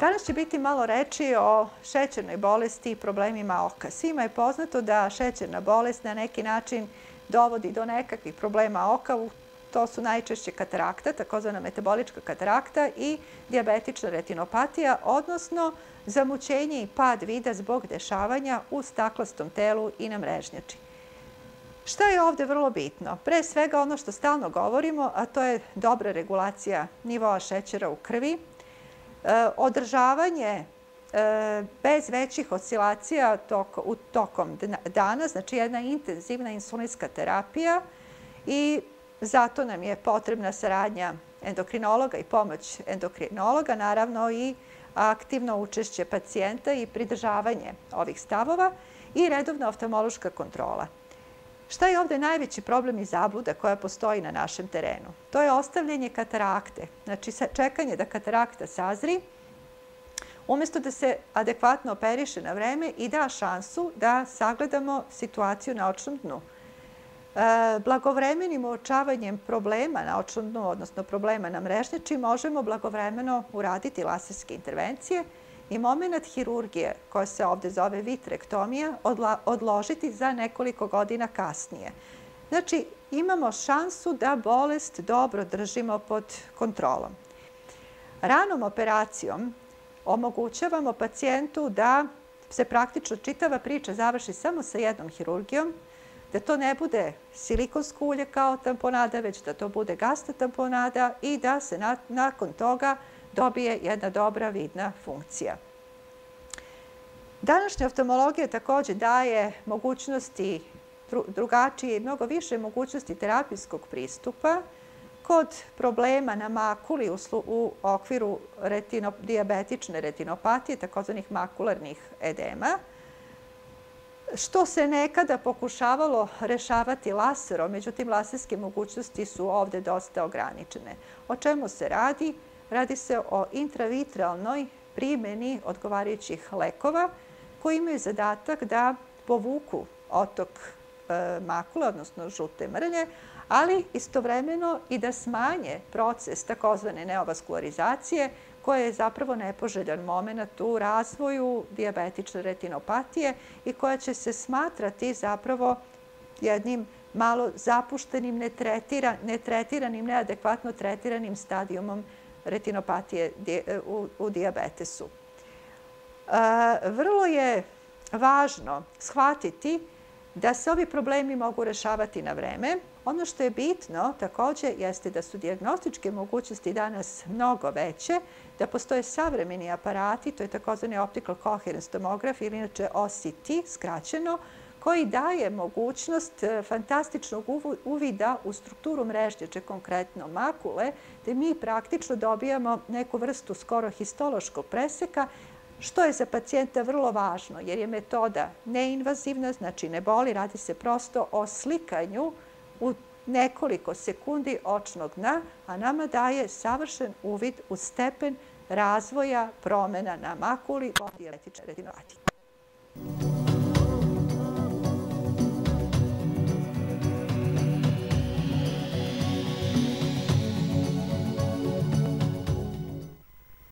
Danas će biti malo reći o šećernoj bolesti i problemima oka. Svima je poznato da šećerna bolest na neki način dovodi do nekakvih problema oka. To su najčešće katarakta, takozvana metabolička katarakta i diabetična retinopatija, odnosno zamućenje i pad vida zbog dešavanja u staklastom telu i na mrežnjači. Šta je ovdje vrlo bitno? Pre svega ono što stalno govorimo, a to je dobra regulacija nivoa šećera u krvi, E, održavanje e, bez većih oscilacija u tokom dana, znači jedna intenzivna insulinska terapija i zato nam je potrebna saradnja endokrinologa i pomoć endokrinologa, naravno i aktivno učešće pacijenta i pridržavanje ovih stavova i redovna oftalmološka kontrola. Šta je ovdje najveći problem i zabluda koja postoji na našem terenu? To je ostavljanje katarakte, znači čekanje da katarakta sazri, umjesto da se adekvatno operiše na vreme i da šansu da sagledamo situaciju na očnom dnu. E, blagovremenim uočavanjem problema na očnom dnu, odnosno problema na mrežnjači, možemo blagovremeno uraditi laserske intervencije, i moment hirurgije, koja se ovdje zove vitrektomija, odložiti za nekoliko godina kasnije. Znači, imamo šansu da bolest dobro držimo pod kontrolom. Ranom operacijom omogućavamo pacijentu da se praktično čitava priča završi samo sa jednom hirurgijom, da to ne bude silikonsko ulje kao tamponada, već da to bude gasta tamponada i da se nakon toga dobije jedna dobra vidna funkcija. Današnja oftalmologija također daje mogućnosti drugačije i mnogo više mogućnosti terapijskog pristupa kod problema na makuli u okviru diabetične retinopatije, takozvanih makularnih edema, što se nekada pokušavalo rešavati laserom, međutim, laserske mogućnosti su ovdje dosta ograničene. O čemu se radi? Radi se o intravitralnoj primjeni odgovarajućih lekova koji imaju zadatak da povuku otok e, makule, odnosno žute mrlje, ali istovremeno i da smanje proces takozvane neovaskularizacije, koja je zapravo nepoželjan moment u razvoju diabetične retinopatije i koja će se smatrati zapravo jednim malo zapuštenim, netretiranim, neadekvatno tretiranim stadijumom retinopatije e, u diabetesu. E, vrlo je važno shvatiti da se ovi problemi mogu rešavati na vreme. Ono što je bitno također jeste da su diagnostičke mogućnosti danas mnogo veće, da postoje savremeni aparati, to je takozvani optical coherence tomograf ili inače OCT skraćeno, koji daje mogućnost e, fantastičnog uvida u strukturu mrežnječe, konkretno makule, gde mi praktično dobijamo neku vrstu skoro histološkog preseka što je za pacijenta vrlo važno, jer je metoda neinvazivna, znači ne boli, radi se prosto o slikanju u nekoliko sekundi očnog dna, a nama daje savršen uvid u stepen razvoja promjena na makuli od dijeletične retinopatije.